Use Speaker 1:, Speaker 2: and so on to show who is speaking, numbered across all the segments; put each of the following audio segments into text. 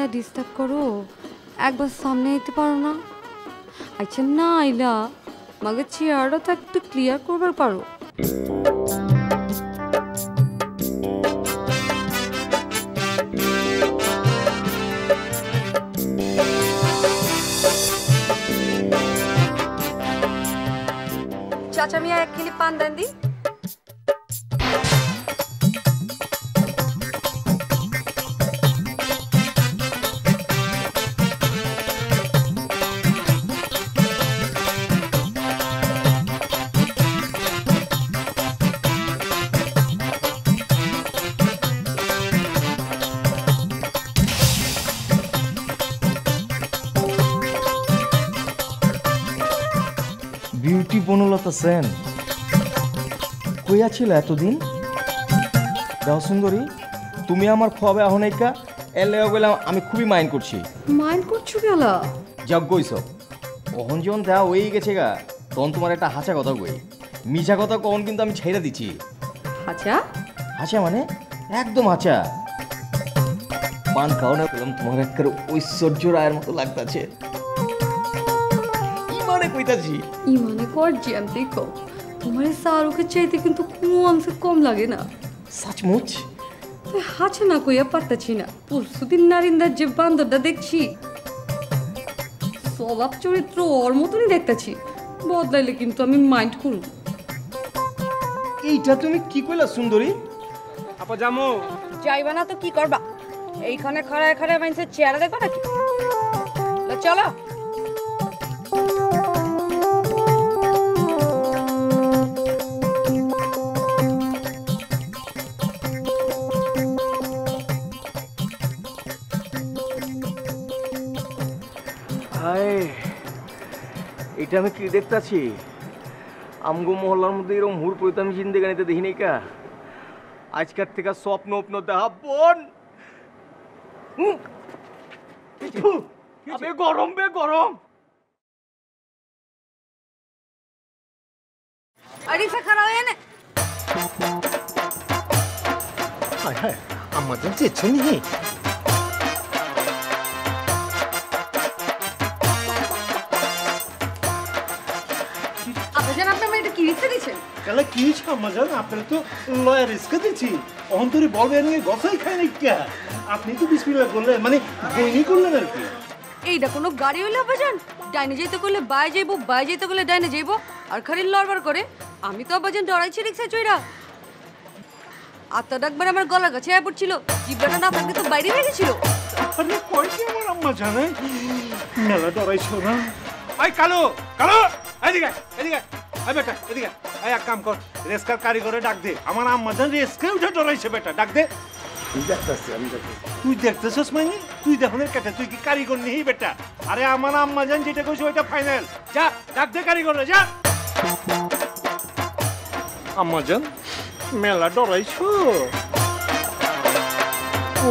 Speaker 1: মধ্যে ডিস্টার্ব করো। একবার সামনে আইতে পারো না। আচ্ছা না, আইলা। মাগে চেয়ারটা তো একটু ক্লিয়ার করবার পারো। চাচা মিয়া, এক কিলি পান দেন দি।
Speaker 2: সেন। কইয়া ছিল এতদিন? দাও সুন্দরী তুমি আমার খবে আহনাইকা এলে গেলাম আমি খুবই মাইন্ড করছি।
Speaker 1: মাইন্ড করছ গেলা
Speaker 2: যাক গইছ অহন যখন দেওয়া হয়েই গেছে গা তখন তোমার একটা হাঁচা কথা কই। মিছা কথা কখন কিন্তু আমি ছেড়ে দিচ্ছি।
Speaker 1: আচ্ছা
Speaker 2: হাঁচা মানে? একদম হাঁচা। পান খাওয়ানো পেলাম তোমার একটা ঐশ্বর্য রায়ের মতো লাগতাছে। মানে কইতাছি?
Speaker 1: ইমানে কর জ্যাম দেখো তোমার শাহরুখের চাইতে কিন্তু কোনো অংশ কম লাগে না।
Speaker 2: সাচমুচ?
Speaker 1: তুই হাছে না কইয়া পারতাছি না। পরশুদিন নারিন্দার যে বান্দরটা দেখছি স্বভাব চরিত্র ওর মতনই দেখতাছি। বদলাইলে কিন্তু আমি মাইন্ড করব
Speaker 2: এইটা তুমি কি কইলা সুন্দরী?
Speaker 3: আপা জামু।
Speaker 1: যাইবা না তো কি করবা? এইখানে খড়ায় খড়ায় মানুষের চেহারা দেখবা নাকি? চলো।
Speaker 2: এটা আমি কি দেখতাছি আমগো মহল্লার মধ্যে এরকম হুর পড়তে আমি জিন্দেগানিতে দেখি নাই কা। আজকের থেকে স্বপ্ন উপন দেখা বোন আবে গরম বে গরম।
Speaker 1: আরে খারাপ হয়ে নে।
Speaker 4: আমাদের যেছে নি
Speaker 1: আপনি জান আপনি আমার এটা কি রিক্সা দিচ্ছেন
Speaker 4: কালে কি সমাজান আপনারা তো লয়ার রিস্ক দিচ্ছি অন্তরে বলবে নিয়ে গসাই খায় নাই কে? আপনি তো বিসমিল্লাহ করলেন মানে বইনি করলেন আর কি।
Speaker 1: এইটা কোনো গাড়ি হইলে আব্বাজান? ডাইনে যাইতে করলে বাই যাইবো বাই যাইতে করলে ডাইনে যাইবো আর খালি লড়বার করে। আমি তো আব্বাজান ডরাইছি রিক্সা চইরা। আত্মা ডাকবার আমার গলার কাছে আয় পড়ছিল জিব্রাটা না থাকলে তো বাইরে হয়ে গেছিল।
Speaker 4: আরে কয় কি আমার আম্মা জানে মেলা ডরাইছো না।
Speaker 3: আই কালো কালো এদিকে এদিকে। আই বেটা এদিকে আই এক কাম কর রেস্কার কারিগরে ডাক দে। আমার আম্মা জান রেস্কে উঠে ডরাইছে বেটা ডাক দে।
Speaker 4: তুই
Speaker 3: দেখতেছস মানে তুই দেখনের কেটে তুই কি কারিগর নেই বেটা? আরে আমার আম্মা জান যেটা কইছে ওইটা ফাইনাল যা ডাক দে কারিগরে যা।
Speaker 4: আম্মা জান মেলা ডরাইছো। ও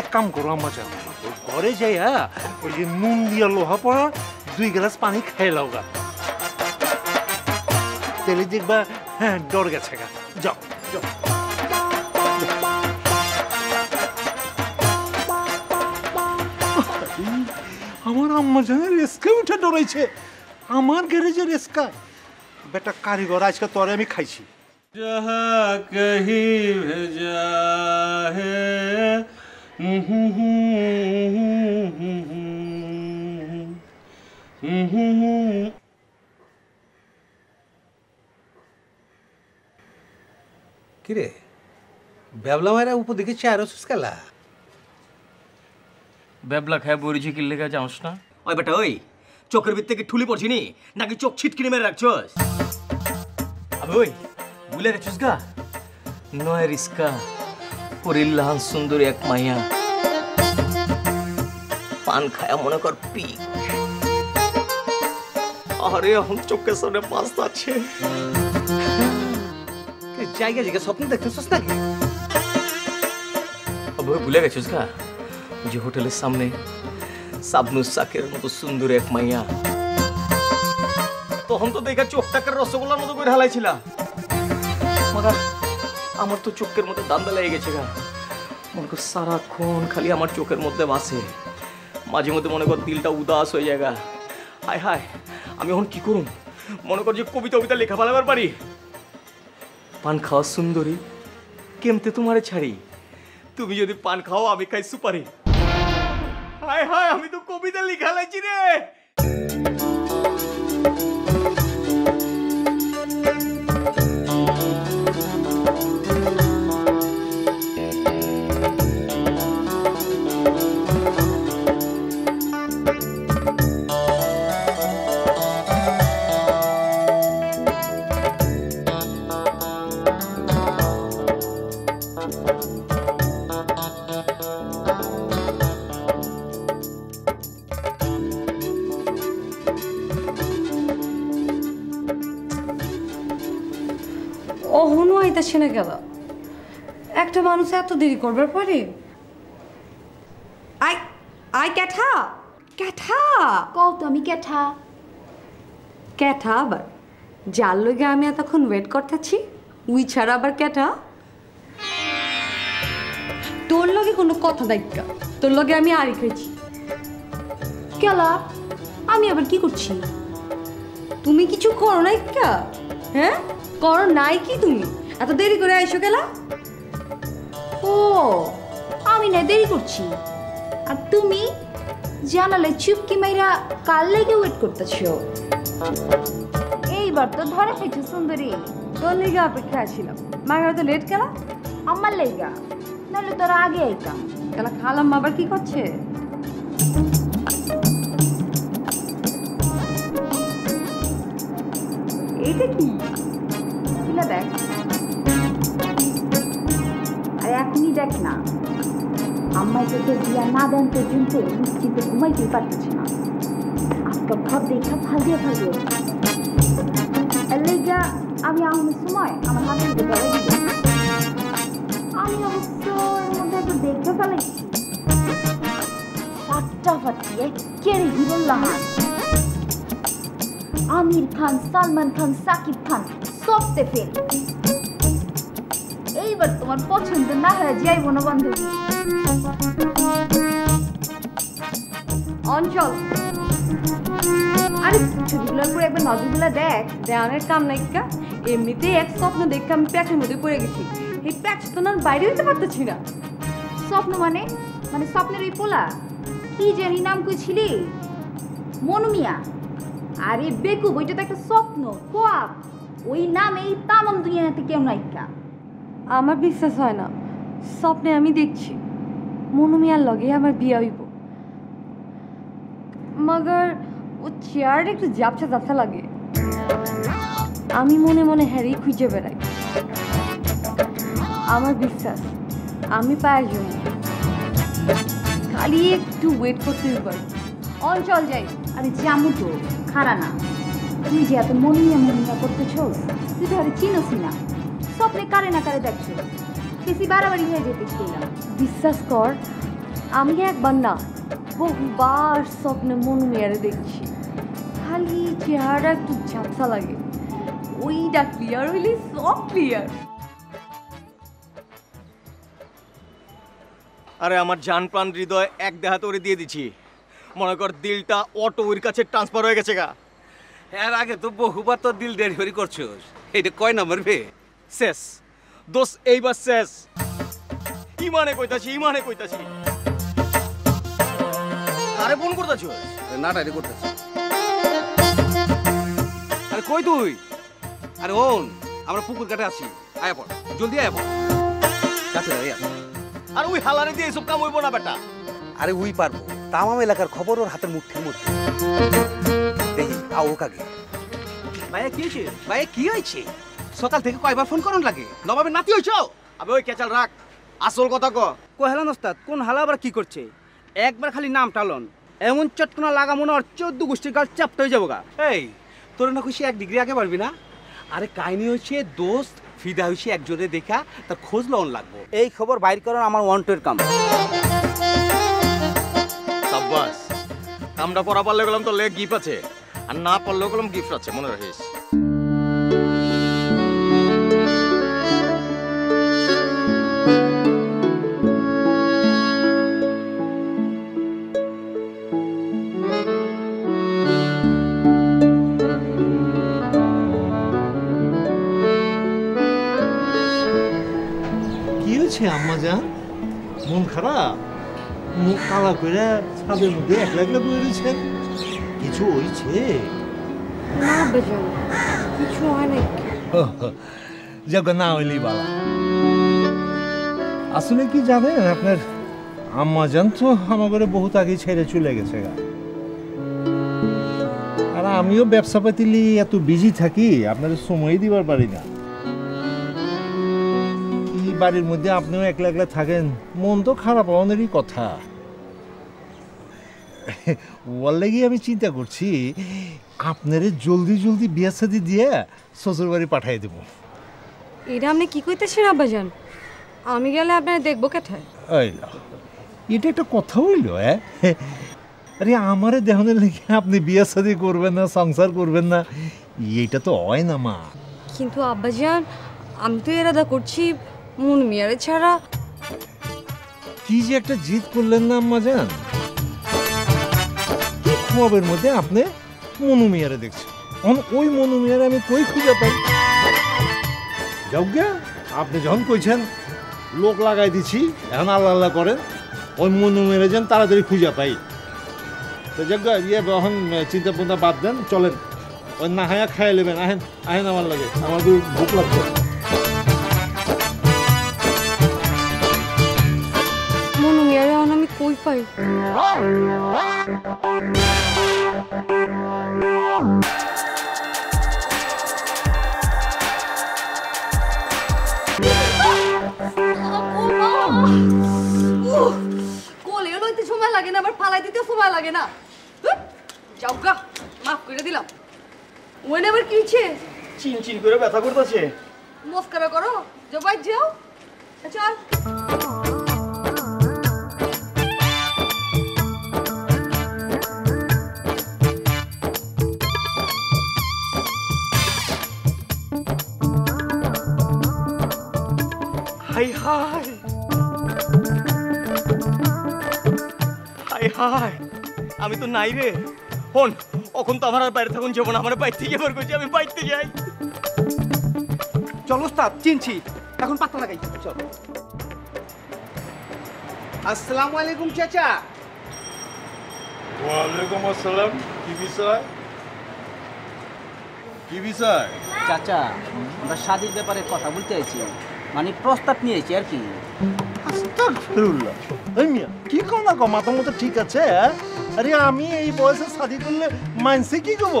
Speaker 3: এক কাম করো আম্মা জান ওই ঘরে যাইয়া ওই যে নুন দিয়া লোহা পড়া দুই গ্লাস পানি খাই লাও গা। তেলে দেখবা হ্যাঁ ডর গেছে গা যাও যাও আমার আম্মা জানে রেস্কা উঠে ডরাইছে আমার গ্যারেজে রেস্কা বেটা কারিগর আজকে তোরে আমি খাইছি
Speaker 5: जहाँ कहीं भेजा है
Speaker 6: কিরে? ব্যাবলা মায়েরা উপর দিকে চেয়ার ওসুস খেলা
Speaker 2: ব্যাবলা খায় বরিছি কিল্লে গা যাওস না?
Speaker 7: ওই বেটা ওই চোখের ভিতরে থেকে ঠুলি পড়ছি নি? নাকি চোখ ছিটকিনি মেরে রাখছস?
Speaker 2: আবে ওই বুলে রেছিস গা? নয় রিস্কা পরিল্লাহান সুন্দরী এক মাইয়া। পান খায়া মনে কর পিক। আরে এখন চোখের সামনে পাঁচ আছে।
Speaker 6: জায়গা জায়গা স্বপ্ন দেখতেছিস নাকি
Speaker 2: ওই ভুলে গেছিস গা যে হোটেলের সামনে সাবনুস সাকের মতো সুন্দর এক মাইয়া তখন তো দেখা চোখটাকে রসগোল্লার মতো করে হালাইছিলাম আমার তো চোখের মতো দান্দা লেগে গেছে গা মনে কর সারাক্ষণ খালি আমার চোখের মধ্যে বাসে মাঝে মধ্যে মনে কর দিলটা উদাস হয়ে যায় গা। হায় হায় আমি এখন কি করুন মনে কর যে কবিতা কবিতা লেখা ফেলাবার পারি পান খাওয়া সুন্দরী। কেমতে তোমারে ছাড়ি? তুমি যদি পান খাও, আমি খাই সুপারি। হায় হায়, আমি তো কবিতা লিখা লাইছি রে।
Speaker 1: একটা মানুষ এত দেরি করবার পরে? আই আই ক্যাঠা ক্যাঠা
Speaker 8: কও তো আমি কেঠা
Speaker 1: ক্যাঠা আবার? যার লগে আমি এতক্ষণ ওয়েট করতেছি উই ছাড়া আবার ক্যাঠা তোর লগে কোনো কথা দেখা তোর লগে আমি আড়ি খেয়েছি
Speaker 8: কেলা আমি আবার কি করছি?
Speaker 1: তুমি কিছু করো না কা হ্যাঁ? করো নাই কি তুমি? এত দেরি করে আইসো গেলা
Speaker 8: ও, আমি না দেরি করছি। আর তুমি জানালে চুপকি মাইরা কাল লেগে ওয়েট করতেছো? এইবার তো ধরে খাইছো সুন্দরী।
Speaker 1: তোর লেগে অপেক্ষা ছিলাম মায়ের তো লেট গেলা
Speaker 8: আমার লেগা। নাহলে তোরা আগে আইতাম।
Speaker 1: গেলা খালাম আবার কি করছে? এইটা কি?
Speaker 8: দেখ। এখনই দেখ না। আম্মাই তোকে বিয়া না দেন পর্যন্ত নিশ্চিন্তে ঘুমাইতেই পারতেছি না। আজকে ভাব দেখা ফালিয়ে ফালিয়ে এর লেগা, আমি আহমের সময়, আমার হাতে আমি অবশ্য এর মধ্যে একটু দেখে ফেলাইছি ফাটাফাটি একেবারে হিরোর লাহান। আমির খান, সালমান খান, সাকিব খান, সবতে ফেল এইবার তোমার পছন্দ না হয়ে যাইব না বান্ধবী
Speaker 1: অঞ্চল।
Speaker 8: আরে ছবিগুলোর উপর একবার নজরগুলো দেখ,
Speaker 1: দেওয়ানের কাম নাইকা এমনিতেই এক স্বপ্ন দেখে আমি প্যাচের মধ্যে পড়ে গেছি। এই প্যাচ তো না বাইরে হইতে পারতেছি না।
Speaker 8: স্বপ্ন মানে? মানে স্বপ্নের ওই পোলা? কি জানি নাম কই ছিলি মনুমিয়া আরে বেকু ওইটা তো একটা স্বপ্ন। কোয়াপ ওই নামেই তামাম দুনিয়াতে কেউ নাইকা
Speaker 1: আমার বিশ্বাস হয় না। স্বপ্নে আমি দেখছি। মনুমিয়ার লগে আমার বিয়ে হইব। মগর, ও চেয়ার একটু জাপসা জাপসা লাগে। আমি মনে মনে হ্যারি খুঁজে বেড়াই। আমার বিশ্বাস, আমি পায়ের জন্য। খালি একটু ওয়েট করতে পারি অঞ্চল যাই।
Speaker 8: আরে জামু তো খারা না। তুই যে এত মনুমিয়া মনুমিয়া করতেছ, তুই তো আরে চিনোসি না। স্বপ্নে কারে না কারে দেখছ? বেশি বাড়াবাড়ি হয়ে যেতে ছিলাম
Speaker 1: বিশ্বাস কর আমি একবার না বহুবার স্বপ্নে মন মেয়ারে দেখছি। খালি চেহারা একটু ঝাপসা লাগে। ওইটা ক্লিয়ার হইলে সব ক্লিয়ার
Speaker 2: আরে আমার জান প্রাণ হৃদয় এক দেহাতে ওরে দিয়ে দিছি। মনে কর দিলটা অটো ওর কাছে ট্রান্সফার হয়ে গেছে গা।
Speaker 6: এর আগে তো বহুবার তোর দিল ডেলিভারি করছোস। এটা কয় নম্বর বে?
Speaker 2: শেষ। দোষ এইবার শেষ। ইমানে কইতাছি ইমানে কইতাছি। আরে ফোন করতাছ?
Speaker 6: নাটা এটা করতেছ। আরে কই তুই? আরে ওন আমরা পুকুর কাটে আছি। আয়া পড় জলদি আয়া পড়। কাছে দাঁড়িয়ে।
Speaker 2: আর ওই হালারে দিয়ে এসব কাম হইব না বেটা।
Speaker 6: আরে উই পারব। তামাম এলাকার খবর ওর হাতের মুঠের মধ্যে। দেখি আও কাগে
Speaker 7: ভাইয়া কি হয়েছে?
Speaker 6: ভাই কি হয়েছে? সকাল থেকে কয়বার ফোন করুন লাগে? নবাবের নাতি হয়েছ
Speaker 2: আবে ওই কেচাল রাখ আসল কথা ক।
Speaker 7: কহেলান ওস্তাদ কোন হালা আবার কি করছে? একবার খালি নাম টালন এমন চটকনা লাগা মনে আর চোদ্দ গোষ্ঠীর গাল চাপটা হয়ে যাব গা
Speaker 6: এই তোর না খুশি এক ডিগ্রি আগে পারবি না? আরে কাহিনী হচ্ছে দোস্ত ফিদা হয়েছে একজনে দেখা তার খোঁজ লন লাগবো।
Speaker 7: এই খবর বাইর করার আমার ওয়ান্টের কাম।
Speaker 2: সাব্বাস কামটা পড়া পারলে গেলাম তো লেগ গিফট আছে। আর না পারলেও গেলাম গিফট আছে মনে রাখিস।
Speaker 4: হয়েছে আম্মা যান খারাপ? মুখ কালা করে ছাদের মধ্যে একলা একলা কিছু হয়েছে?
Speaker 1: না বেজন কিছু হয় না
Speaker 4: যাক না হইলি বাবা আসলে কি জানেন, আপনার আম্মাজান তো আমার ঘরে বহুত আগে ছেড়ে চলে গেছে আর আমিও ব্যবসা পাতি এত বিজি থাকি, আপনার সময় দিবার পারি না। এই বাড়ির মধ্যে আপনিও একলা একলা থাকেন, মন তো খারাপ হওয়ারই কথা। ওর লাগি আমি চিন্তা করছি, আপনারে জলদি জলদি বিয়া শাদি দিয়ে শ্বশুর বাড়ি পাঠিয়ে দেবো।
Speaker 1: এটা আপনি কি কইতেছেন, আব্বাজান? আমি গেলে আপনারা দেখব কেঠায়
Speaker 4: এই এটা একটা কথা হইল আরে আমারে দেহনের লেগে আপনি বিয়া শাদি করবেন না সংসার করবেন না এইটা তো হয় না মা।
Speaker 1: কিন্তু আব্বাজান আমি তো এরাদা করছি মন মিয়ারে ছাড়া।
Speaker 4: কি যে একটা জিদ করলেন না আম্মা কি খোয়াবের মধ্যে আপনি মনু মিয়ারে দেখছেন? ওই মনু মিয়ারে আমি কই খুঁজে পাই? যাওগা আপনি যখন কইছেন লোক লাগাই দিছি, এখন আল্লাহ আল্লাহ করেন। ওই মনু মেরে যান তাড়াতাড়ি খুঁজে পাই। তো যাজ্ঞা ইয়ে এখন চিন্তা ভাবনা বাদ দেন, চলেন। ওই না হায়া খাই নেবেন, আহেন আহেন আমার লাগে, আমার ভুক লাগছে।
Speaker 1: মন কই পাই? লাগে না আবার ফালাই দিতে সময় লাগে না। যাও গা মাফ করে দিলাম। ওই আবার কি হচ্ছে
Speaker 2: চিন চিন করে ব্যথা করতেছে।
Speaker 1: মস্কারা করো জবাই যাও। চল।
Speaker 2: হাই হাই। আমি তো নাই রে। হন এখন তো আমার আর বাইরে থাকুন যাব না। আমার বাইর থেকে বের করছি আমি বাইরতে যাই
Speaker 7: চল ওস্তাদ চিনছি। এখন পাত্তা লাগাই। চল। আসসালামু আলাইকুম চাচা।
Speaker 3: ওয়ালাইকুম আসসালাম। কি বিষয়? কি বিষয়?
Speaker 7: চাচা আমরা স্বাধীন ব্যাপারে কথা বলতে আইছি। মানে প্রস্তাব নিয়েছি আর কি।
Speaker 4: আস্তাগফিরুল্লাহ এই মিয়া কি কম না কম মাথা মতো ঠিক আছে হ্যাঁ? আরে আমি এই বয়সে শাদি করলে মানসে কি করব?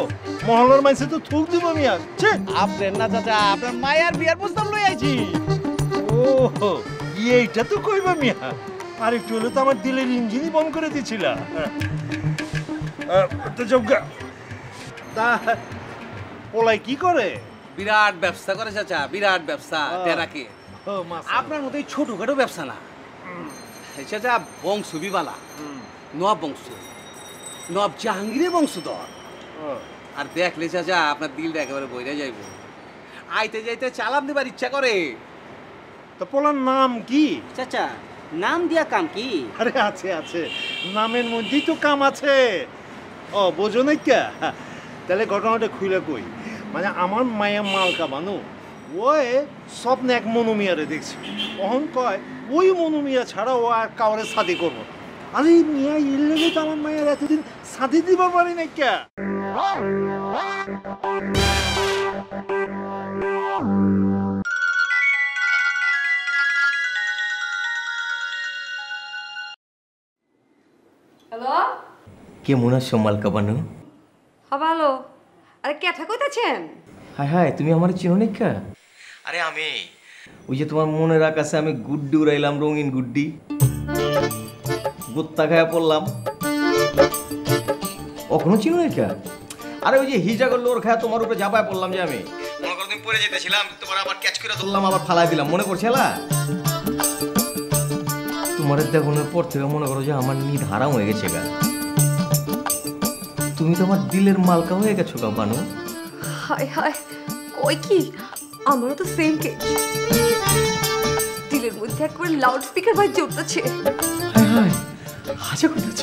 Speaker 4: মহল্লার মানসে তো থুক দিব মিয়া। ছে।
Speaker 7: আপনার না চাচা আপনার মায়ের বিয়ার প্রস্তাব লই আইছি।
Speaker 4: ও এইটা তো কইবা মিয়া। আর একটু হলে তো আমার দিলের ইঞ্জিনই বন্ধ করে দিছিল। তো যোগ্যা তা পোলাই কি করে?
Speaker 6: বিরাট ব্যবসা করে চাচা বিরাট ব্যবসা টেরাকে। আপনার মতো ছোটখাটো ব্যবসা না। চাচা বংশ বিবালা। নব বংশ। নব জাহাঙ্গীরের বংশধর। আর দেখলে চাচা আপনার দিলটা একেবারে বইরা যাইব। আইতে যাইতে চালান দিবার ইচ্ছা করে।
Speaker 4: তো পোলার নাম কি?
Speaker 7: চাচা নাম দিয়া কাম কি?
Speaker 4: আরে আছে আছে। নামের মধ্যেই তো কাম আছে। ও বোঝো নাই কে? তাহলে ঘটনাটা খুলে কই? মানে আমার মায়া মালকা বানু। ওই স্বপ্নে এক মনুমিয়ারে দেখছি। অহন কয় ওই মনুমিয়া ছাড়া ও আর কাউরে শাদি করব আরে মিয়া এর লেগে তো আমার মায়ের এতদিন শাদি দিবা পারি নাই কে?
Speaker 1: হ্যালো?
Speaker 2: কেমন আছো মালকা বানু?
Speaker 1: হ্যাঁ ভালো। আরে কেঠা কইতাছেন
Speaker 2: হায় হায় তুমি আমার চিনো নিকা আরে আমি। ওই যে তোমার মনের আকাশে আমি গুড্ডি উড়াইলাম রঙিন গুড্ডি। গুত্তা খায়া পড়লাম। কখনো চিনো আরে ওই যে হিজাগর লোর খায়া তোমার উপরে ঝাঁপায় পড়লাম যে আমি। মনে করো তুমি পড়ে যেতেছিলাম তোমার আবার ক্যাচ করে ধরলাম আবার ফালাই দিলাম মনে করছিলা তোমার দেখানোর পর থেকে মনে করো যে আমার নিদ হারাম হয়ে গেছে গা। তুমি তো আমার দিলের মালকা হয়ে গেছো গা বানু
Speaker 1: হায় হায় কই কি? আমারও তো সেম কেস দিলের মধ্যে একবার লাউড স্পিকার বাজে
Speaker 2: হায় হায় হাসা করতেছ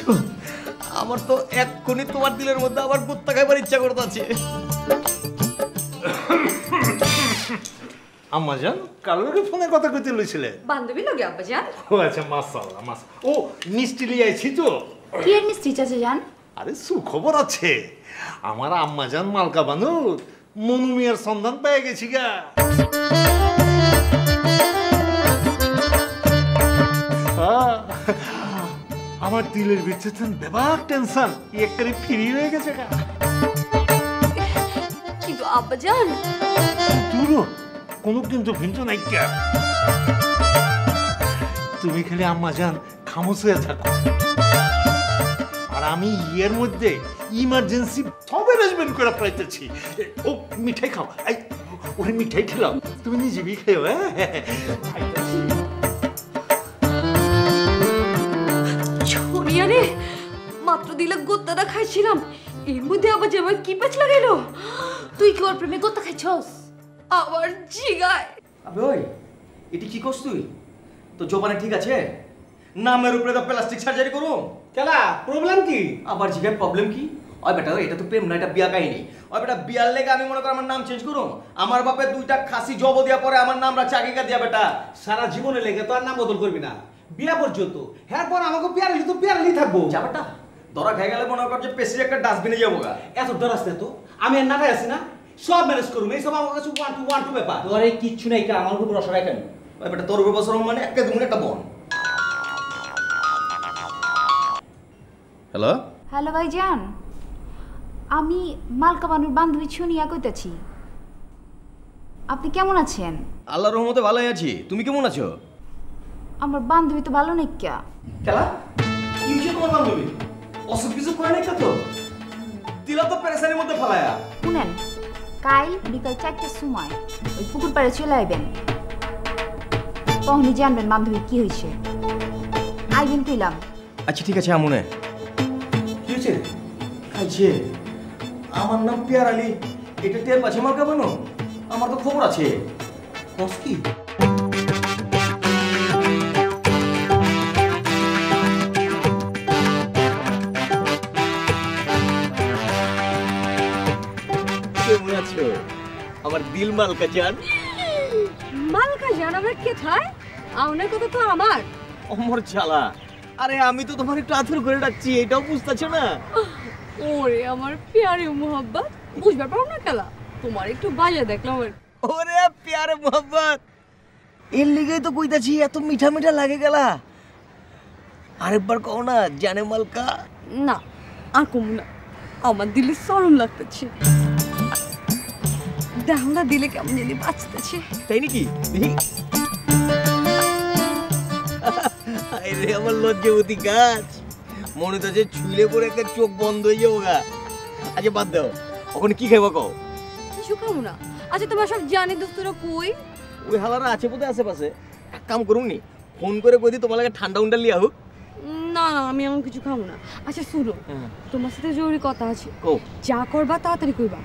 Speaker 2: আমার তো এক্ষুনি তোমার দিলের মধ্যে আবার কুত্তা খাইবার ইচ্ছা করতেছে।
Speaker 4: আম্মা কার লগে ফোনে কথা কইতে লইছিলে।
Speaker 1: বান্ধবী লগে আব্বাজান
Speaker 4: ও আচ্ছা মাসাল্লাহ মাস ও মিষ্টি লিয়ে আইছি তো।
Speaker 8: কি এর মিষ্টি চাচা যান
Speaker 4: আরে সুখবর আছে। আমার আম্মা যান মালকা বানু। মনু মিয়ার সন্ধান পেয়ে গেছি গা। আমার দিলের ভিতরে বেবাক টেনশন একটারে ফ্রি হয়ে গেছে গা।
Speaker 1: কিন্তু আব্বাজান।
Speaker 4: দূর কোনো কিন্তু ভিন্ন নাই কে। তুমি খালি আম্মা যান খামোশ হয়ে থাকো। আমি ইয়ের মধ্যে ইমার্জেন্সি সব অ্যারেঞ্জমেন্ট করে পাইতেছি ও মিঠাই খাও। এই ওরে মিঠাই খেলাও। তুমি নিজে বি খেও হ্যাঁ।
Speaker 1: রে মাত্র দিলে গোত্তাটা খাইছিলাম। এর মধ্যে আবার যে আমার কি পেছ লাগাইলো।
Speaker 8: তুই কি ওর প্রেমে গোত্তা খাইছস?
Speaker 1: আবার জিগায়।
Speaker 2: আবে ওই এটি কি করছ তুই? তো জোবানে ঠিক আছে? নামের উপরে তো প্লাস্টিক সার্জারি করুম।
Speaker 7: কেলা প্রবলেম কি?
Speaker 2: আবার জিগার প্রবলেম কি? ওই বেটা এটা তো প্রেম না এটা বিয়া কাহিনী। ওই বেটা বিয়ার লেগে আমি মনে করি আমার নাম চেঞ্জ করুম। আমার বাপে দুইটা খাসি জব দিয়া পরে আমার নাম রাখছে আগেকা দিয়া বেটা।
Speaker 7: সারা জীবনে লেগে তো আর নাম বদল করবি না। বিয়া পর্যন্ত। হ্যাঁ পর আমাকে বিয়ার পিয়ারালি তো বিয়ার পিয়ারালি থাকব।
Speaker 2: যা বেটা ধরা খেয়ে গেলে মনে কর যে পেশির একটা ডাস্টবিনে যাব গা।
Speaker 7: এত দরাস না তো আমি আর নাটাই আছি না? সব ম্যানেজ করুম। এই সব আমার কাছে ওয়ান টু ওয়ান টু ব্যাপার।
Speaker 9: তোর এই কিচ্ছু নাই কা আমার উপর ভরসা রাখেন।
Speaker 2: ওই বেটা তোর উপর মানে একটা দুমুন একটা বন। হ্যালো
Speaker 8: হ্যালো ভাইজান। আমি মালকা বানুর বান্ধবী ছুনিয়া কইতাছি। আপনি কেমন আছেন?
Speaker 2: আল্লাহর রহমতে ভালোই আছি। তুমি কেমন আছো?
Speaker 8: আমার বান্ধবী তো ভালো নেই ক্যা
Speaker 2: খেলা কি হয়েছে তোমার বান্ধবী? অসুখ কিছু করে নাই তো? দিলা তো পেরেসানির মধ্যে ফেলায়া।
Speaker 8: শুনেন কাল বিকাল চারটের সময় ওই পুকুর পাড়ে চলে আইবেন। তখনই জানবেন বান্ধবী কি হয়েছে আইবেন কইলাম।
Speaker 2: আচ্ছা ঠিক আছে আমনে। হয়েছে? খাইছে আমার নাম পিয়ার আলী। এটা টের পাচ্ছে আমার কেমন আমার তো খবর আছে। কস কি? কেমন আছো? আমার দিল মালকা চান
Speaker 1: মালকা জান আমরা কে থাই আউনের কথা তো আমার।
Speaker 2: অমর চালা আরে আমি তো তোমার একটু আথর করে ডাকছি এটাও বুঝতেছো না?
Speaker 1: ওরে আমার প্যারে মোহাব্বত বুঝবার পারো না খেলা? তোমার একটু বাজে দেখলাম
Speaker 2: ওরে প্যারে মোহাম্মত এর লিগেই তো কইতাছি এত মিঠা মিঠা লাগে গেলা। আরেকবার কও না জানে মালকা?
Speaker 1: না আর কম না আমার দিলে সরম লাগতেছে। দেখো না দিলে কেমন জানি বাঁচতেছে।
Speaker 2: তাই নাকি? আরে আমার লজ্জাবতী গাছ মনে তো যে ছুলে পরে একটা চোখ বন্ধ হয়ে যাব গা। আচ্ছা বাদ দাও। ওখানে কি খাইবা কও?
Speaker 1: কিছু খাব না। আচ্ছা তোমার সব জানে দোস্তরা কই?
Speaker 2: ওই হালারা আছে বোধহয় আশেপাশে। এক কাম করুন নি ফোন করে কই দি তোমার লাগে ঠান্ডা উন্ডা লিয়া হোক।
Speaker 1: না না আমি এমন কিছু খাব না। আচ্ছা শুনো তোমার সাথে জরুরি কথা আছে। যা করবা তাড়াতাড়ি করবা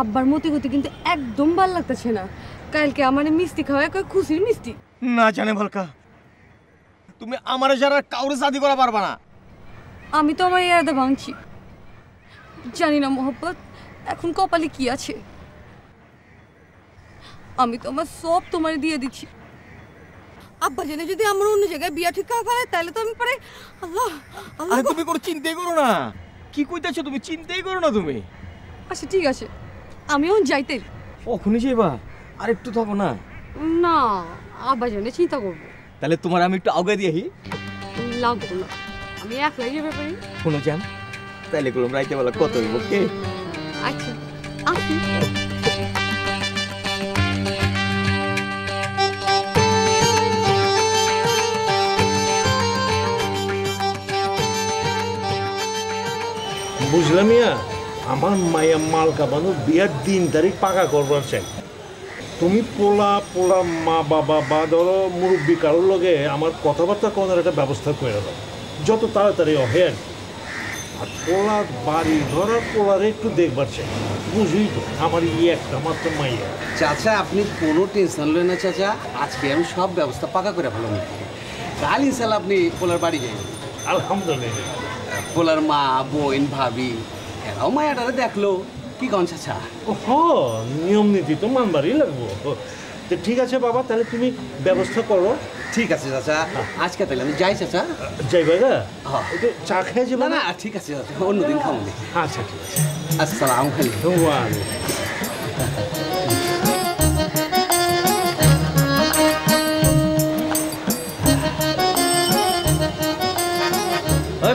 Speaker 1: আব্বার মতি গতি কিন্তু একদম ভালো লাগতেছে না। কালকে আমার মিষ্টি খাওয়ায় কয় খুশির মিষ্টি।
Speaker 2: না জানে ভালকা। তুমি আমার যারা কাউরে শাদি করা পারবা না।
Speaker 1: আমি তো আমার এরাদা ভাঙছি। জানি না মোহব্বত এখন কপালে কি আছে? আমি তো আমার সব তোমার দিয়ে দিচ্ছি। আব্বা জেনে যদি আমার অন্য জায়গায় বিয়া ঠিক করে ফেলে তাহলে তো আমি পরে আল্লাহ আল্লাহ।
Speaker 2: আরে তুমি কোনো চিন্তাই করো না। কি কইতাছো তুমি? চিন্তাই করো না তুমি।
Speaker 1: আচ্ছা ঠিক আছে। আমিও যাইতে।
Speaker 2: কখনই যাইবা? আর একটু থাকো না।
Speaker 1: না আব্বা জেনে চিন্তা করব।
Speaker 2: তাহলে তোমার আমি একটু আগে দিয়ে
Speaker 1: লাগবো না আমি একলাই যাবে পারি
Speaker 2: শোনো যান তাহলে করলাম রাইতে বেলা কত হইব কে
Speaker 1: আচ্ছা আসি।
Speaker 4: বুঝলাম ইয়া আমার মায়া মালকা বানু বিয়ার দিন তারিখ পাকা করবার চাই। তুমি পোলা পোলা মা বাবা বা ধরো মুরব্বী কারোর লগে আমার কথাবার্তা করার একটা ব্যবস্থা করে দাও। যত তাড়াতাড়ি অহে আর কি। আর পোলার বাড়ি ঘরের পোলারে একটু দেখবার চাই। বুঝুই তো আমার ইয়ে একটা মাত্র মাইয়া।
Speaker 6: চাচা আপনি কোনো টেনশন নেন না চাচা। আজকে আমি সব ব্যবস্থা পাকা করে ভালো কাল ইনশাল্লাহ আপনি পোলার বাড়ি যাই
Speaker 4: আলহামদুলিল্লাহ।
Speaker 6: পোলার মা বোন ভাবি এরাও মায়াটারে দেখল। কি কন চাচা?
Speaker 4: হ নিয়ম নীতি তো মানবারই লাগবো। তো ঠিক আছে বাবা তাহলে তুমি ব্যবস্থা করো।
Speaker 6: ঠিক আছে চাচা। আজকে তাহলে আমি যাই চাচা।
Speaker 4: যাইবে গা
Speaker 6: হ্যাঁ।
Speaker 4: একটু চা খেয়ে যাব
Speaker 6: না না? ঠিক আছে চাচা অন্যদিন খাওয়া
Speaker 4: আচ্ছা ঠিক আছে।
Speaker 6: আসসালাম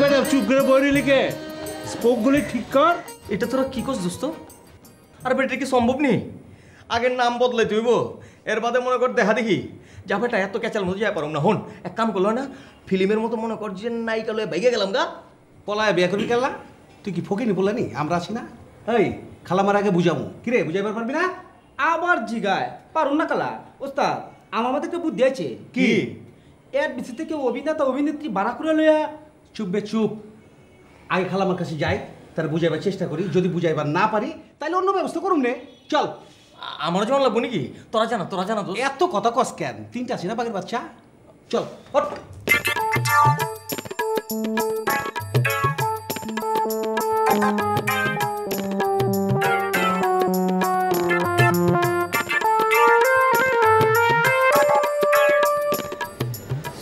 Speaker 4: ম্যাডাম চুপ করে বই লিখে স্পোকগুলি ঠিক কর।
Speaker 2: এটা তোরা কি করছ দোস্ত? আর বেটা কি সম্ভব নেই আগের নাম বদলে তুইব এর বাদে মনে কর দেখা দেখি। যা বেটা এত ক্যাচাল মতো যায় পারম না। হন এক কাম করল না ফিল্মের মতো মনে কর যে নায়িকা লয়ে বাইকে গেলাম গা।
Speaker 6: পলায় বিয়া করবি কেলা। তুই কি ফকিনি বললানি আমরা আছি না। এই খালামার আগে বুঝাবো কিরে বুঝাইবার পারবি না?
Speaker 7: আবার জিগায়। পারুন না কালা ওস্তাদ আমার মধ্যে একটা বুদ্ধি আছে?
Speaker 6: কি?
Speaker 7: এর বেশি থেকে অভিনেতা অভিনেত্রী বাড়া করে লইয়া
Speaker 6: চুপ বে চুপ। আগে খালামার কাছে যাই। তার বুঝাইবার চেষ্টা করি। যদি বুঝাইবার না পারি তাহলে অন্য ব্যবস্থা করুন নে। চল।
Speaker 2: আ- আমারও যেমন লাগবো নাকি? তোরা জানা তোরা জানা তো
Speaker 6: এত কথা কস কেন? তিনটা আছে না বাগের বাচ্চা? চল হট।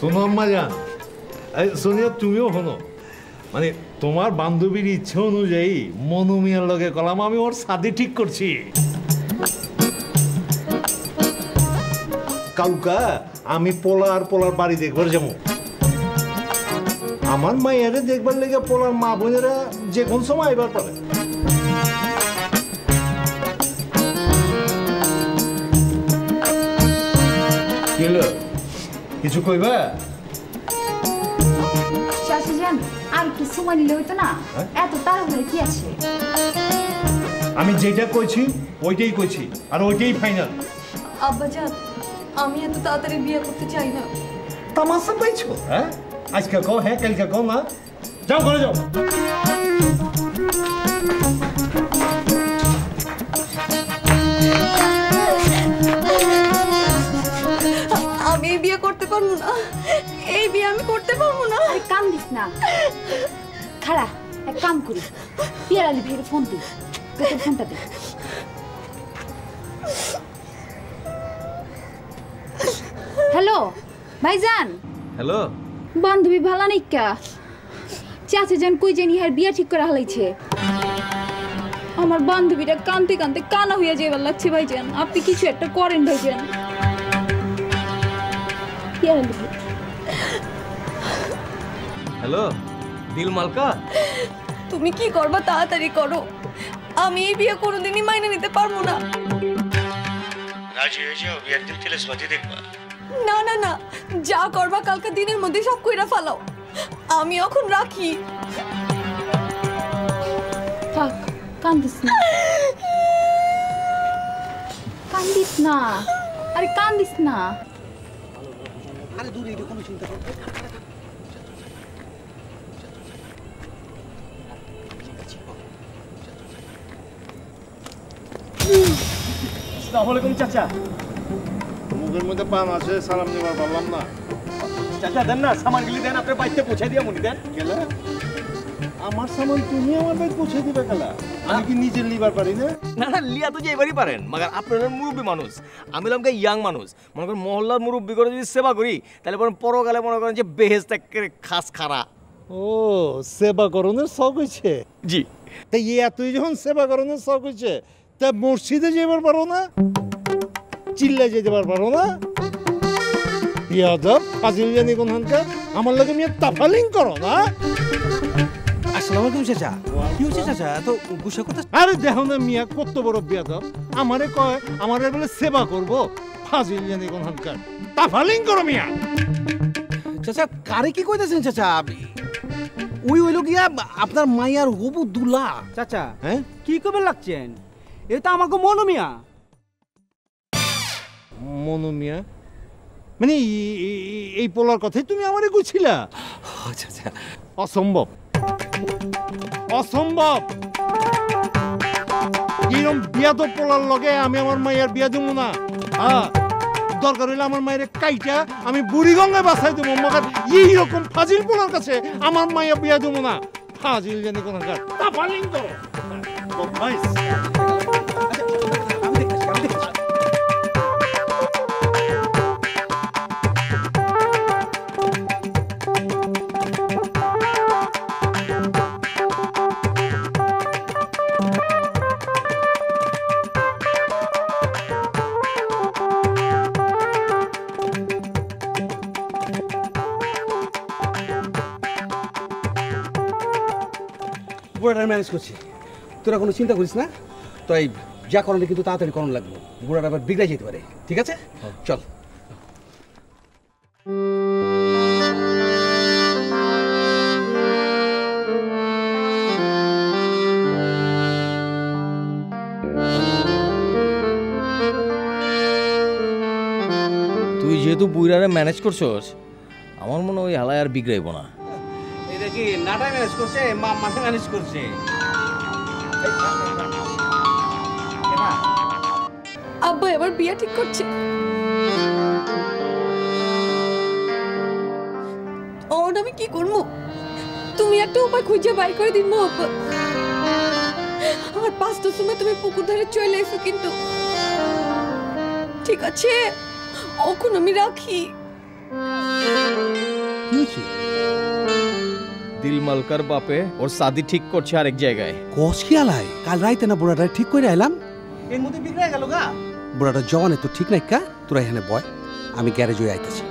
Speaker 4: শোনো আম্মা যান সোনিয়া তুমিও শোনো। মানে তোমার বান্ধবীর ইচ্ছে অনুযায়ী মনু মিয়ার লগে কলাম আমি ওর সাদে ঠিক করছি। কাউকা, আমি পোলার পোলার বাড়ি দেখবার যাব। আমার মায়েরে দেখবার লেগে পোলার মা বোনেরা যে কোন সময় এবার পারে। কিছু কইবা?
Speaker 8: শাশি জান? আর একটু সময় নিলে হইতো না।
Speaker 4: এত
Speaker 8: এত তাড়াহুড়ো কি আছে?
Speaker 4: আমি যেটা কইছি ওইটাই কইছি আর ওইটাই ফাইনাল
Speaker 1: আব্বাজান আমি এত তাড়াতাড়ি বিয়ে করতে চাই না।
Speaker 4: তামাশা পাইছো? হ্যাঁ? আজকে কও হ্যাঁ কালকে কও না যাও ঘরে যাও।
Speaker 1: করতে পারব না। এই বিয়ে আমি করতে পারব না।
Speaker 8: আরে কাম দিস না। খাড়া এক কাম করি। পিয়ার আলী ভাইয়ের ফোন দিই তোর ফোনটা দে। হ্যালো ভাইজান।
Speaker 2: হ্যালো।
Speaker 8: বান্ধবী ভালো নাইকা। চাচা যান কই জানি হার বিয়া ঠিক করে হালাইছে। আমার বান্ধবীটা কানতে কানতে কানা হইয়া যাইবার লাগছে ভাইজান। আপনি কিছু একটা করেন ভাইজান।
Speaker 2: হ্যালো দিল মালকা?
Speaker 1: তুমি কি করবা তাড়াতাড়ি করো। আমি এই বিয়ে কোনোদিনই মাইনে নিতে পারব না।
Speaker 4: রাজি হয়ে যাও একদিন টেলিসপাতি দেখবা।
Speaker 1: না না না যা করবা কালকে দিনের মধ্যে সব কইরা ফালাও। আমি এখন রাখি।
Speaker 8: থাক কান্দিস না। কান্দিস না। আরে কান্দিস না।
Speaker 6: আরে দূরে করো।
Speaker 2: আলাইকুম চাচা।
Speaker 4: মুখের মধ্যে পান আছে সালাম নেবার পারলাম না।
Speaker 2: চাচা দেন না সামানগুলি দেন আপনার বাড়িতে পৌঁছে দিয়ে মনি দেন।
Speaker 4: গেলে? আমার সামান তুমি আমার ব্যাগ পৌঁছে দিবে গেলা আমি কি নিজের লিবার পারি না?
Speaker 2: না না লিয়া তো যে এবারই পারেন মাগার আপনার মুরব্বী মানুষ আমি হলাম ইয়াং মানুষ। মনে করেন মহল্লার মুরব্বী করে যদি সেবা করি তাহলে পরে পরকালে মনে করেন যে বেহেস খাস খারা।
Speaker 4: ও সেবা করণের শখ হয়েছে?
Speaker 2: জি।
Speaker 4: তা ইয়ে এতই যখন সেবা করণের শখ হয়েছে তা মসজিদে যেবার পারো না? চিল্লা যেতে পারো না? ইয়াদব ফাজিল জানি কোনখানকার? আমার লাগে মিয়া তাফালিং করো না?
Speaker 6: আসসালামু আলাইকুম চাচা। কি হচ্ছে চাচা? এত গুসা কথা?
Speaker 4: আরে দেখো না মিয়া কত বড় বিয়াদব। আমারে কয় আমারে বলে সেবা করব। ফাজিল জানি কোনখানকার তাফালিং করো মিয়া।
Speaker 6: চাচা কারে কি কইতাছেন চাচা ওই হইল গিয়া আপনার মাইয়ার হবু দুলা।
Speaker 7: চাচা
Speaker 4: হ্যাঁ?
Speaker 7: কি কবে লাগছেন? এ তো আমাকে মনমিয়া
Speaker 4: মনু মিয়া? মানে এই- এই- এই পোলার কথাই তুমি আমারে কইছিলা?
Speaker 6: চাচা।
Speaker 4: অসম্ভব। অসম্ভব। এরম বিয়া তো পড়ার লগে আমি আমার মায়ের বিয়া দেবো না। হ্যাঁ দরকার হইলে আমার মায়ের কাইটা আমি বুড়িগঙ্গায় বাসাই দেবো মগার এইরকম ফাজিল পোলার কাছে আমার মায়ের বিয়া দেবো না। ফাজিল জানি কোন ফালিং তো।
Speaker 6: ম্যানেজ করছি। তোরা কোনো চিন্তা করিস না। তাই যা করালে কিন্তু তাড়াতাড়ি করণ লাগবে। বুড়াটা আবার বিগড়ে যেতে পারে। ঠিক আছে? চল।
Speaker 2: তুই যেহেতু বুইরারে ম্যানেজ করছস আমার মনে হয় ওই হালায় আর বিগড়াইব না।
Speaker 6: কি
Speaker 1: ওর আমি কি করব? তুমি একটা উপায় খুঁজে বাই করে দিন আমার পাঁচটার সময় তুমি পুকুর ধারে চলে এসো কিন্তু। ঠিক আছে, এখন আমি রাখি।
Speaker 2: দিল মালকার বাপে ওর শাদি ঠিক করছে আরেক জায়গায়।
Speaker 10: কস কি আলাই? কাল রাইতে না বুড়াটা ঠিক করে আইলাম?
Speaker 6: এর মধ্যে বিগড়ে গেল গা।
Speaker 10: বুড়াটা জওয়ানে তো ঠিক নাই কা তোরা এখানে বয় আমি গ্যারেজে আইতেছি।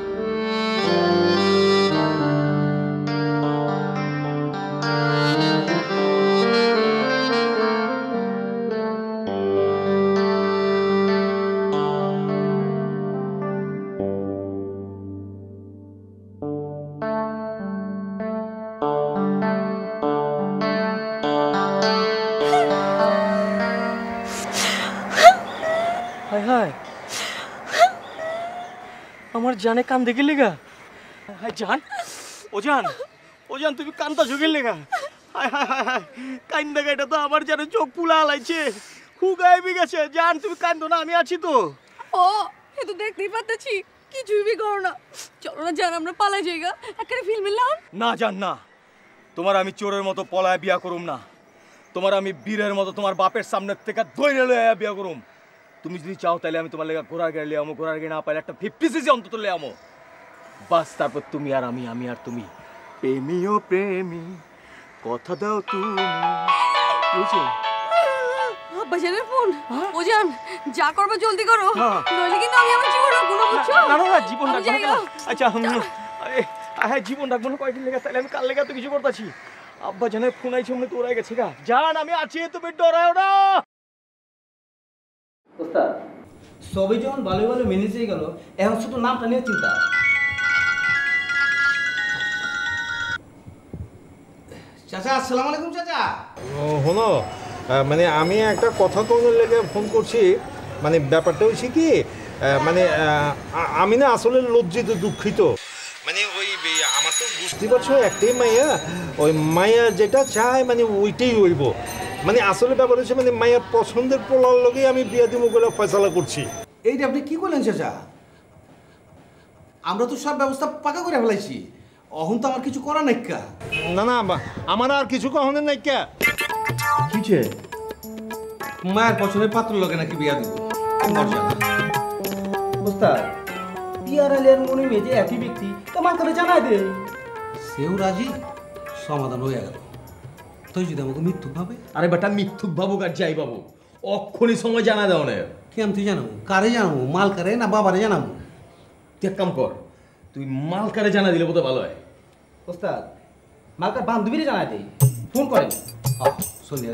Speaker 2: জানে কান দেখে লেগা? হায় জান ও জান ও জান তুমি কানটা ঝুঁকে লেগা? হায় হায় হায় হায় কান দেখা এটা তো আমার জানে চোখ পুলা হালাইছে হু গায়েবি গেছে জান তুমি কান্দো না আমি আছি তো।
Speaker 1: ও এ তো দেখতেই পাচ্ছি কিছুই বি করো না। চলো না জান আমরা পালাই জায়গা একেবারে ফিল্ম মিললাম?
Speaker 2: না জান না। তোমার আমি চোরের মতো পলায় বিয়া করুম না। তোমার আমি বীরের মতো তোমার বাপের সামনের থেকে দৈরে লইয়া বিয়া করুম। তুমি যদি চাও তাহলে আমি তোমার লেগা ঘোড়ার গাড়ি লিয়ামো ঘোড়ার গাড়ি না পাইলে একটা ফিফটি সিসি অন্তত লিয়ামো বাস তারপর তুমি আর আমি আমি আর তুমি। প্রেমীও প্রেমী কথা দাও তুমি। কি হয়েছে?
Speaker 1: আব্বা জানের ফোন ও যা করব জলদি করো।
Speaker 2: হ্যাঁ।
Speaker 1: নইলে কিন্তু আমি আমার জীবন রাখব না বুঝছ?
Speaker 2: না না না জীবন রাখব না। আচ্ছা আরে হ্যাঁ জীবন রাখব না কয়দিন লেগে? তাহলে আমি কাল লেগে তো কিছু করতেছি আব্বা জানের ফোন আইছে মনে তো ওরাই গেছে গা। জান আমি আছি তুমি ডরাও না।
Speaker 7: ওস্তাদ। সবই যখন ভালো ভালো মেনে যেয়ে গেল এখন শুধু নামটা নিয়ে চিন্তা।
Speaker 6: চাচা আসসালামু আলাইকুম চাচা।
Speaker 4: হলো মানে আমি একটা কথা কনের লেগে ফোন করছি মানে ব্যাপারটা হচ্ছে কি মানে আমি না আসলে লজ্জিত দুঃখিত। মানে ওই আমার তো বুঝতে পারছ একটাই মাইয়া ওই মাইয়া যেটা চায় মানে ওইটাই হইব। মানে আসলে ব্যাপার হচ্ছে মানে মায়ের পছন্দের পোলার লগেই আমি বিয়া দিব বলে ফয়সালা করছি।
Speaker 6: এইটা আপনি কি করলেন চাচা? আমরা তো সব ব্যবস্থা পাকা করে ফেলাইছি। অহন তো আমার কিছু করা নাই কা।
Speaker 4: না না আমার আর কিছু কখনের নাই কে।
Speaker 2: কিছে
Speaker 6: মায়ের পছন্দের পাত্র লোকে নাকি বিয়া দিব?
Speaker 7: পিয়ার আলিয়ার মনে মেয়ে যে একই ব্যক্তি তা মাকে জানাই দে
Speaker 6: সেও রাজি সমাধান হয়ে গেল। তুই যদি আমাকে মৃত্যু ভাবে?
Speaker 2: আরে বেটা মিথ্যুক ভাবুক আর যাই বাবু অক্ষণি সময় জানা দাও না।
Speaker 6: কেন তুই জানাব? কারে জানাব? মাল কারে না বাবারে জানাব?
Speaker 2: তুই এক কাম কর তুই মাল কারে জানা দিলে বোধ ভালো হয়।
Speaker 7: ওস্তাদ মালকার বান্ধবীরে জানাই দেই। ফোন করেন।
Speaker 6: হ্যাঁ সোনিয়া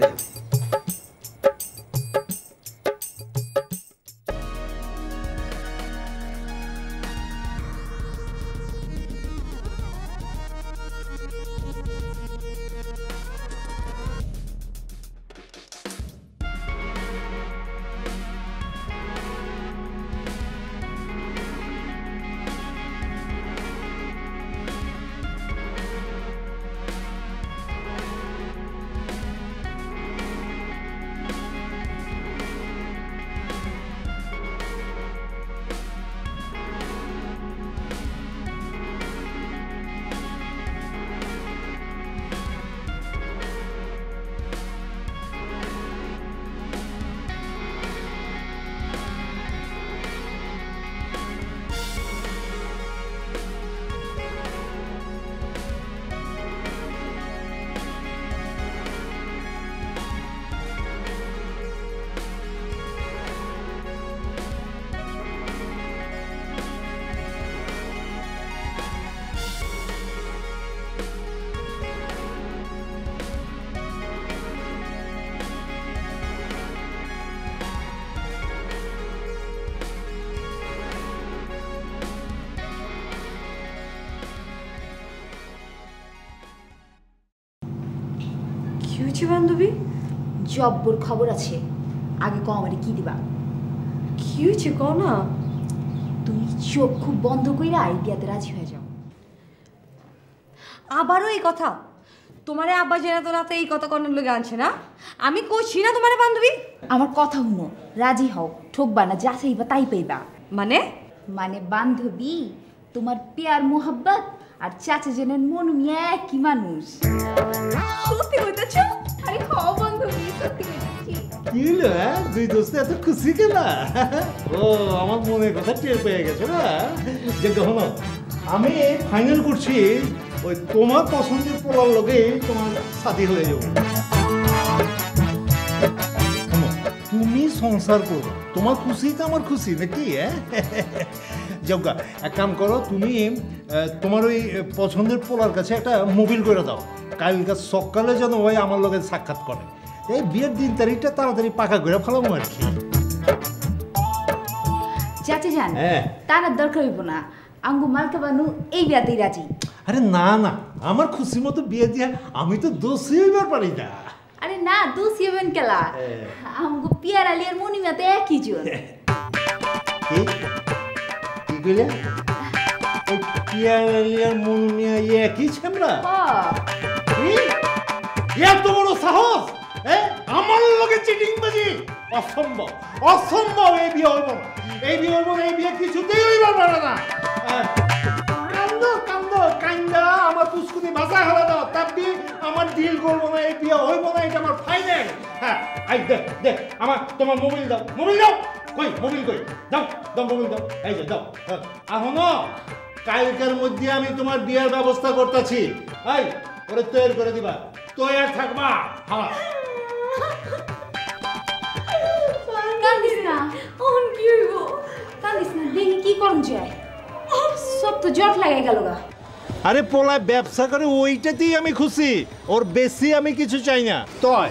Speaker 1: হয়েছে বান্ধবী?
Speaker 8: জব্বর খবর আছে। আগে কম আমারে কি দিবা?
Speaker 1: কি হয়েছে কও না?
Speaker 8: তুমি চোখ খুব বন্ধ কইরা আইডিয়াতে রাজি হয়ে যাও।
Speaker 1: আবারও এই কথা? তোমারে আব্বা জেনা তো রাতে এই কথা কনের লোকে আনছে না? আমি কইছি না তোমারে বান্ধবী?
Speaker 8: আমার কথা শুনো রাজি হও ঠকবা না যা চাইবা তাই পাইবা।
Speaker 1: মানে?
Speaker 8: মানে বান্ধবী তোমার পেয়ার মোহাব্বত আর চাচা জনের মন মিয়া একই মানুষ। সত্যি কইতেছ আরে হ বান্ধবী সত্যি কইতেছি
Speaker 4: কি হলো হ্যাঁ? দুই দোস্ত এত খুশি কেনা? ও, আমার মনের কথা টের পেয়ে গেছো না? যে দেখো আমি ফাইনাল করছি, ওই তোমার পছন্দের পোলার লগে তোমার সাথী হয়ে যাব। তুমি সংসার করো। তোমার খুশি তো আমার খুশি, নাকি হ্যাঁ? যোগা এক কাম করো তুমি তোমার ওই পছন্দের পোলার কাছে একটা মোবিল করে দাও। কালকে সকালে যেন ওই আমার লগে সাক্ষাৎ করে। এই বিয়ের দিন তারিখটা তাড়াতাড়ি পাকা করে ফেলাবো আর কি।
Speaker 8: চাচা যান
Speaker 4: হ্যাঁ।
Speaker 8: তার দরকার হইব না। আঙ্গু মালকা বানু এই বিয়াতেই রাজি।
Speaker 4: আরে না না আমার খুশি মতো বিয়ে দিয়া আমি তো দোষী হইবার পারি না।
Speaker 8: আরে না দোষ হইবেন কেলা।
Speaker 4: হ্যাঁ।
Speaker 8: আমগো পিয়ার আলী আর মনিমাতে একই জন।
Speaker 4: কইলে ওই পিয়ার মন ছেমরা?
Speaker 8: হ
Speaker 4: কি? এত বড় সাহস আমার লগে চিটিং বাজি অসম্ভব অসম্ভব এই বিয়ে হইব এই বিয়ে হইব না এই বিয়ে কিছুতেই হইব না। কান্দ কান্দ। কান্দা আমার পুষ্কুনি ভাষা হলো দাও, তাপি আমার ডিল করব না এই বিয়ে হইব না, এটা আমার ফাইনাল হ্যাঁ আই আমার, তোমার মোবাইল দাও। মোবাইল দাও? কই মোবাইল কই? দাও দাও মোবাইল দাও। এই যে, দাও হ্যাঁ। কালকের মধ্যে আমি তোমার বিয়ের ব্যবস্থা করতেছি। এই, ওরে তৈরি করে দিবা। তৈরি থাকবা হ্যাঁ
Speaker 8: কি কান্দিস না, দেখি কি করন যায় সব তো জট লাগাই গেল গা।
Speaker 4: আরে পোলায় ব্যবসা করে ওইটাতেই আমি খুশি। ওর বেশি আমি কিছু চাই না। তয়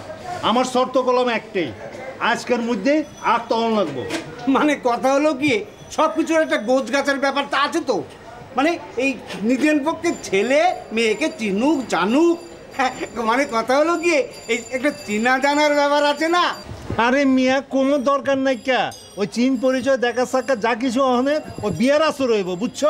Speaker 4: আমার শর্ত কলম একটাই। আজকের মধ্যে আর তখন লাগবো।
Speaker 7: মানে কথা হলো কি সব কিছুর একটা গোছ গাছের ব্যাপারটা আছে তো। মানে এই নিজের পক্ষে ছেলে মেয়েকে চিনুক জানুক হ্যাঁ, মানে কথা হলো কি এই একটা চিনা জানার ব্যাপার আছে না?
Speaker 4: আরে মিয়া কোনো দরকার নাই কা। ওই চিন পরিচয় দেখা সাক্ষাৎ যা কিছু অহনে ও বিয়ের আসর রইব বুঝছ?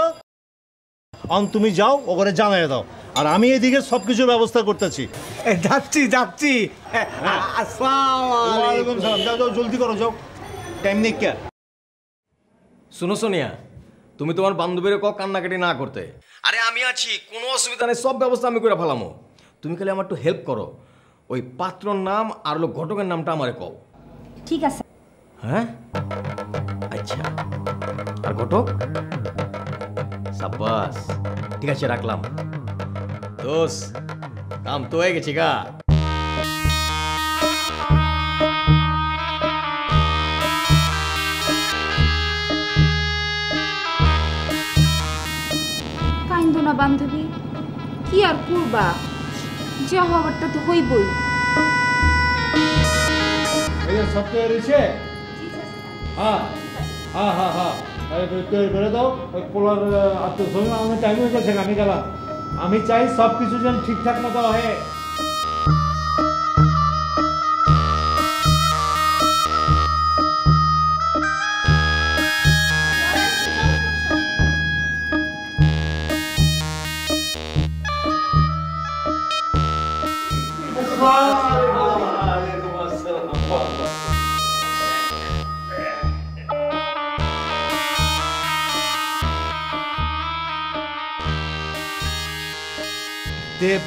Speaker 4: অন তুমি যাও ওখানে জানাই দাও। আর আমি এদিকে সব কিছুর ব্যবস্থা করতেছি।
Speaker 7: এ, যাচ্ছি যাচ্ছি। হ্যাঁ, আ- আসসালামু আলাইকুম।
Speaker 4: ওয়ালাইকুম সালাম। যাও যাও জলদি করো যাও। টাইম নেই কে?
Speaker 2: শুনো সোনিয়া তুমি তোমার বান্ধবীর ক কান্নাকাটি না করতে। আরে আমি আছি কোনো অসুবিধা নেই সব ব্যবস্থা আমি করে ফেলামো। তুমি খালি আমার একটু হেল্প করো। ওই পাত্রর নাম আর লোক ঘটকের নামটা আমারে কও।
Speaker 8: ঠিক আছে।
Speaker 2: হ্যাঁ? আচ্ছা। আর ঘটক? সাব্বাস। ঠিক আছে রাখলাম। দোষ কাম তো হয়ে গেছি গা।
Speaker 8: কাইন্দ না বান্ধবী। কি আর করবা? যা হওয়ারটা তো হইবই।
Speaker 4: এই সব তৈরি হ্যাঁ হ্যাঁ হ্যাঁ হ্যাঁ। দাও ওই পোলার আত্মীয় আমি গেলাম আমি চাই সব কিছু যেন ঠিকঠাক মতো হয়।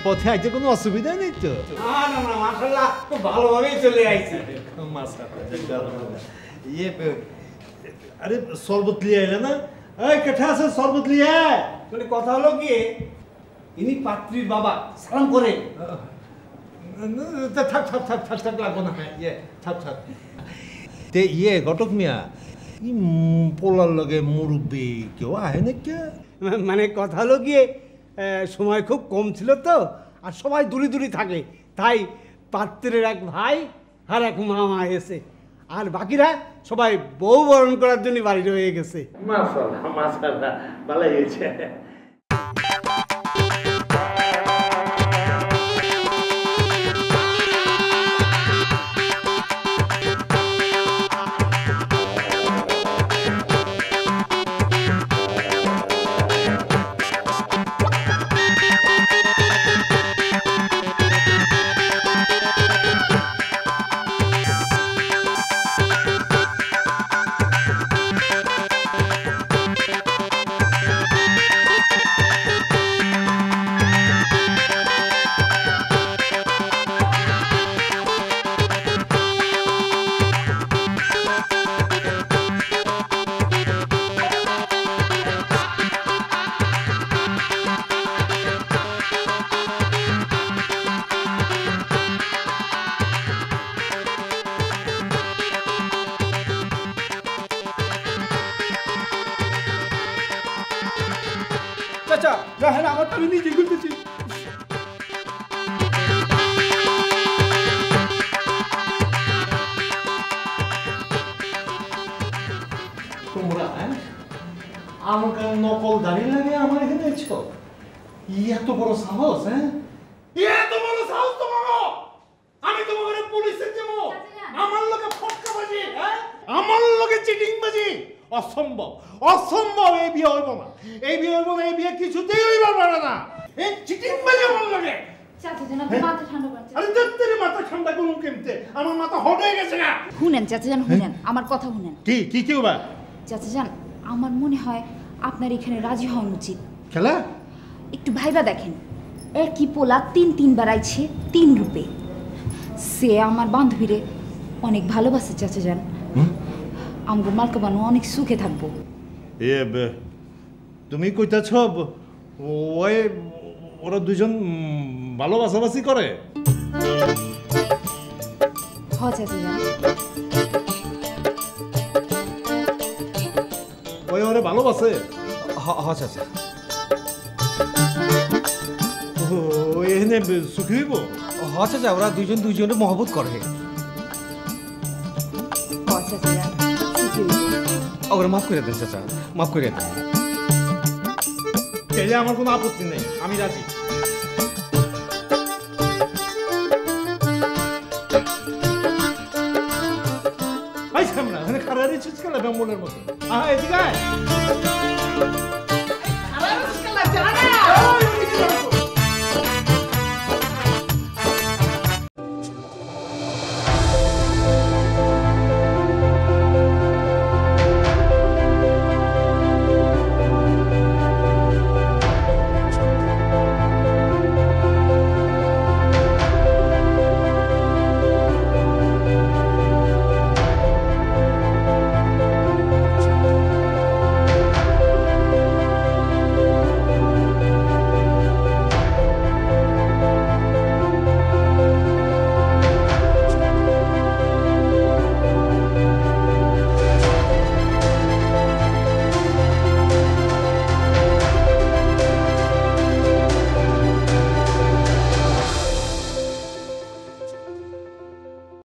Speaker 4: পথে আইতে কোনো অসুবিধা নেই তো?
Speaker 7: না না না মাশাআল্লাহ খুব ভালোভাবেই চলে আইছি।
Speaker 4: ইয়ে আরে শরবত লিয়ে আইলে না? এই কেঠা আছে শরবত লিয়ে।
Speaker 7: মানে কথা হলো কি ইনি পাত্রীর বাবা সালাম করে।
Speaker 4: থাক থাক থাক থাক থাক লাগবো না। ইয়ে থাক থাক। তে ইয়ে ঘটক মিয়া পোলার লগে মুরব্বী কেউ আহে না
Speaker 7: মানে কথা হলো কি সময় খুব কম ছিল তো, আর সবাই দূরে দূরে থাকে। তাই পাত্রের এক ভাই আর এক মামা এসে। আর বাকিরা সবাই বউ বরণ করার জন্য বাড়ি রয়ে গেছে।
Speaker 4: মাসাল্লাহ মাসাল্লাহ ভালো হয়েছে। আমাকে নকল দাঁড়িয়ে লাগে আমার এখানে এসছো? এত বড় সাহস হ্যাঁ? এত বড় সাহস তোমার আমি তোমাকে পুলিশে দেবো। আমার লোকে ফটকা বাজি হ্যাঁ? আমার লোকে চিটিং বাজি অসম্ভব অসম্ভব এই বিয়ে হইব না। এই বিয়ে হইব না এই বিয়ে কিছুতেই হইব পারে না এই চিটিং বাজি আমার লোকে।
Speaker 8: চাচা মাথা ঠান্ডা করেন
Speaker 4: মাথা ঠান্ডা করুন কেমতে। আমার মাথা হট গেছে না।
Speaker 8: শুনেন চাচা জান শুনেন। আমার কথা শুনেন।
Speaker 4: কি কি কি বা
Speaker 8: চাচা জান আমার মনে হয় আপনার এখানে রাজি হওয়া উচিত।
Speaker 4: খেলা?
Speaker 8: একটু ভাইবা দেখেন একই পোলা তিন তিনবার আইছে তিন রূপে। সে আমার বান্ধবীরে অনেক ভালোবাসে চাচা যান। আমগো মালকা বানু অনেক সুখে থাকব।
Speaker 4: এ তুমি কইতাছ ওই ওরা দুজন ভালোবাসাবাসি করে?
Speaker 8: হ চাচা যান।
Speaker 4: ওরে ভালোবাসে
Speaker 10: হ চাচা
Speaker 4: ওই এখানে সুখী হইব?
Speaker 10: হ চাচা ওরা দুইজন দুইজনে মহব্বত করে। ওরা মাফ করে দেন চাচা মাফ করে দেন।
Speaker 4: আমার কোনো আপত্তি নেই আমি রাজি। আই সামনে এখানে খারাপ রেছিস